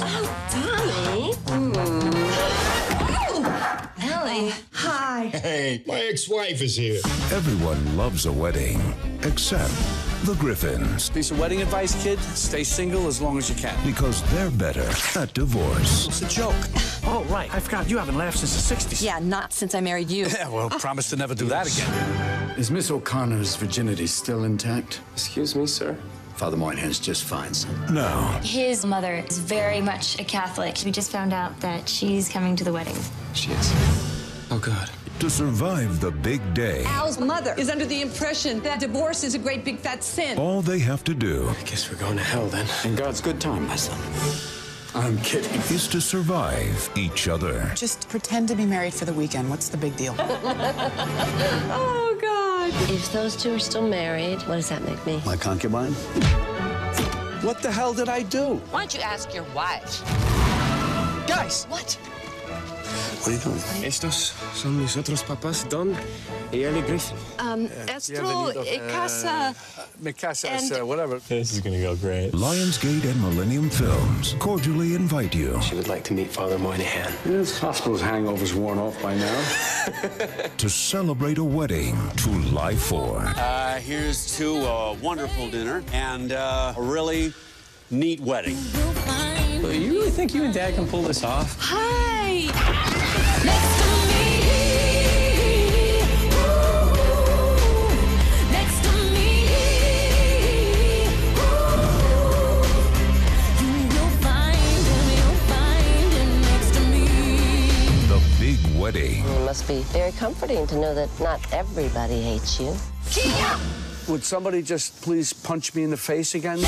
Oh, Ellie. Hi. Hey, my ex-wife is here. Everyone loves a wedding, except the Griffins. Piece of wedding advice, kid. Stay single as long as you can. Because they're better at divorce. It's a joke. Oh, right. I forgot. You haven't laughed since the 60s. Yeah, not since I married you. Yeah, well, ah. promise to never do that again. Is Miss O'Connor's virginity still intact? Excuse me, sir? Father Moynihan's just fine, son. Now, His mother is very much a Catholic. We just found out that she's coming to the wedding. She is. Oh, God. to survive the big day, Al's mother is under the impression that divorce is a great big fat sin. all they have to do I Guess we're going to hell then. In God's good time, my son. I'm kidding. is to survive each other. Just pretend to be married for the weekend. What's the big deal? Oh, God. If those two are still married, what does that make me? My concubine? What the hell did I do? Why don't you ask your wife? Guys! What? What are you doing? Estos son mis otros papás, Don y Ellie Griffin. Um, Estro, eh, casa. Mi casa And- uh, whatever. This is gonna go great. Lionsgate and Millennium Films cordially invite you She would like to meet Father Moynihan. This hospital's hangover's worn off by now. to celebrate a wedding to life for. Uh, here's to a wonderful dinner and uh, a really neat wedding. You really think you and Dad can pull this off? Hi. Big. It must be very comforting to know that not everybody hates you. Would somebody just please punch me in the face again?